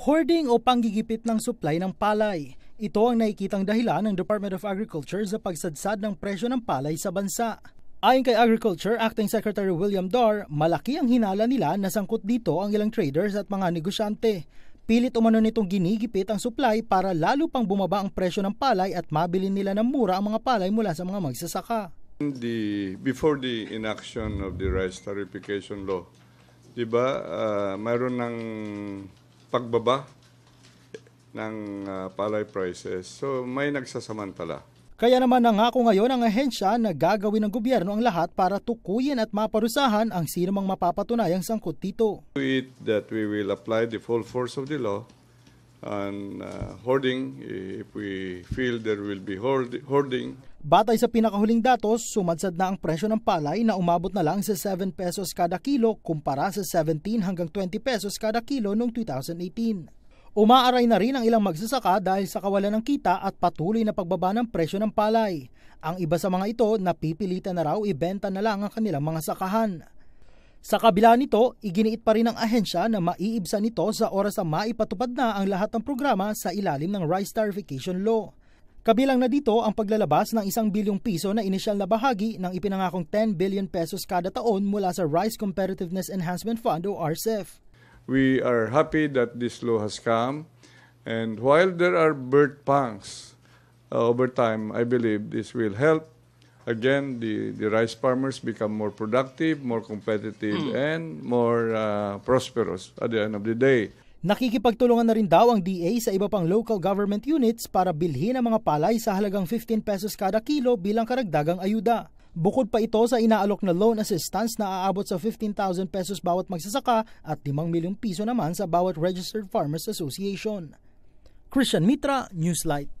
Hoarding o panggigipit ng supply ng palay. Ito ang nakikitang dahilan ng Department of Agriculture sa pagsadsad ng presyo ng palay sa bansa. Ayon kay Agriculture Acting Secretary William Dar, malaki ang hinala nila na sangkot dito ang ilang traders at mga negosyante. Pilit umano nitong ginigipit ang supply para lalo pang bumaba ang presyo ng palay at mabili nila ng mura ang mga palay mula sa mga magsasaka. The, before the inaction of the rice tarification law, di ba, uh, mayroon ng pagbaba ng uh, palay prices. So may nagsasamantala. Kaya naman nangako ngayon ang ahensya na gagawin ng gobyerno ang lahat para tukuyin at maparusahan ang sino mang mapapatunayang sangkot dito. It that we will apply the full force of the law on uh, hoarding if we feel there will be hoard, hoarding. Batay sa pinakahuling datos, sumadsad na ang presyo ng palay na umabot na lang sa 7 pesos kada kilo kumpara sa 17 hanggang 20 pesos kada kilo noong 2018. Umaaray na rin ang ilang magsasaka dahil sa kawalan ng kita at patuloy na pagbaba ng presyo ng palay. Ang iba sa mga ito napipilitan na raw ibenta na lang ang kanilang mga sakahan. Sa kabila nito, iginiit pa rin ng ahensya na maiibsa nito sa oras na maipatupad na ang lahat ng programa sa ilalim ng Rice Tarification Law. Kabilang na dito ang paglalabas ng isang bilyong piso na inisyal na bahagi ng ipinangakong 10 billion pesos kada taon mula sa Rice Competitiveness Enhancement Fund o RCEF. We are happy that this law has come and while there are bird pangs uh, over time, I believe this will help again the, the rice farmers become more productive, more competitive, and more uh, prosperous at the end of the day. Nakikipagtulungan na rin daw ang DA sa iba pang local government units para bilhin ang mga palay sa halagang 15 pesos kada kilo bilang karagdagang ayuda. Bukod pa ito sa inaalok na loan assistance na aabot sa 15,000 pesos bawat magsasaka at 5 milyong piso naman sa bawat Registered Farmers Association. Christian Mitra, Newslight.